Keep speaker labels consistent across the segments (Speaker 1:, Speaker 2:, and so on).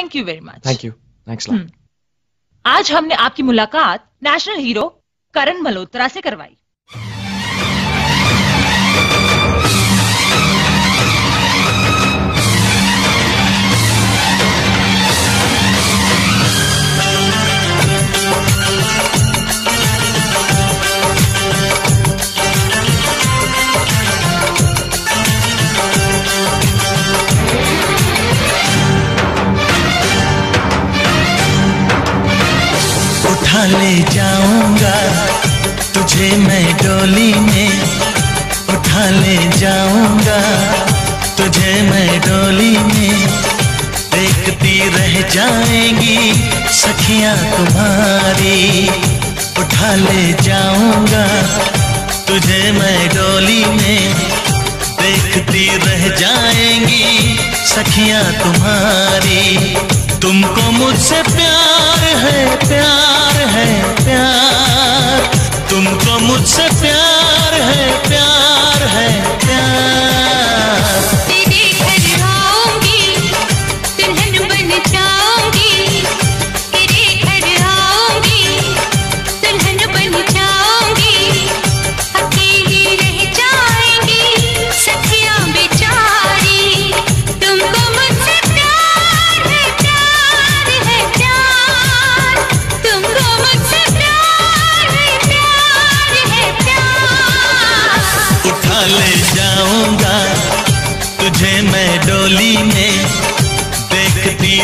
Speaker 1: Thank you very much
Speaker 2: thank you thanks
Speaker 1: आज हमने आपकी मुलाकात नेशनल हीरो करण मल्होत्रा से करवाई।
Speaker 3: ले जाऊँगा। तुझे मैं डोली में उठा ले जाऊँगा। तुझे मैं डोली में देखती रह जाएँगी सखियाँ तुम्हारी। उठा ले जाऊँगा। तुझे मैं डोली में देखती रह जाएँगी सखियाँ तुम्हारी। तुमको मुझसे प्यार है प्यार है, प्यार। तुमको मुझसे प्यार है प्यार है, प्यार।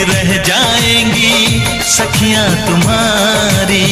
Speaker 4: रह जाएँगी सखियाँ
Speaker 3: तुम्हारी।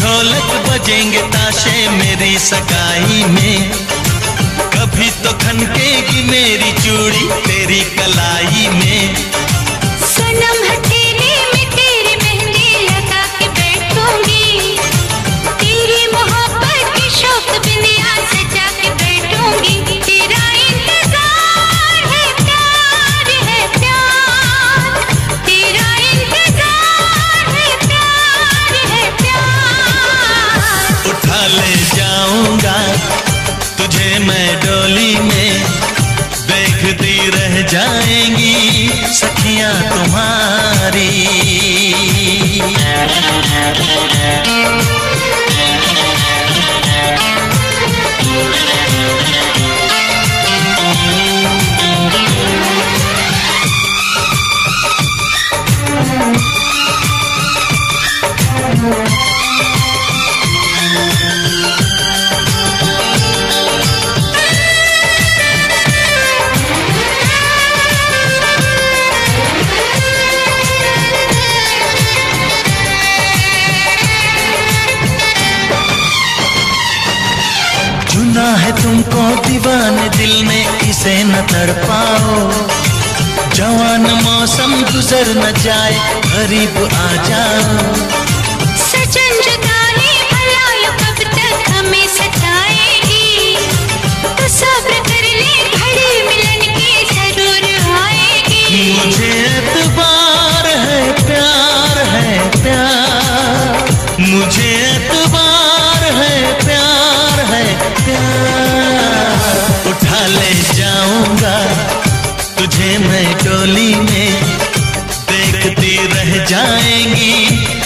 Speaker 3: ढोलक बजेंगे ताशे मेरी सगाई में। कभी तो खनकेगी मेरी चूड़ी तेरी कलाई देखती रह जाएँगी सखियाँ तुम्हारी। है तुमको दीवान दिल में इसे न तड़पाओ। जवान मौसम गुजर न जाए, गरीब आ जाओ।
Speaker 4: सजन
Speaker 3: तुझे मैं डोली में देखती रह जाएँगी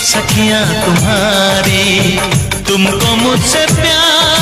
Speaker 3: सखियाँ तुम्हारी। तुमको मुझसे प्यार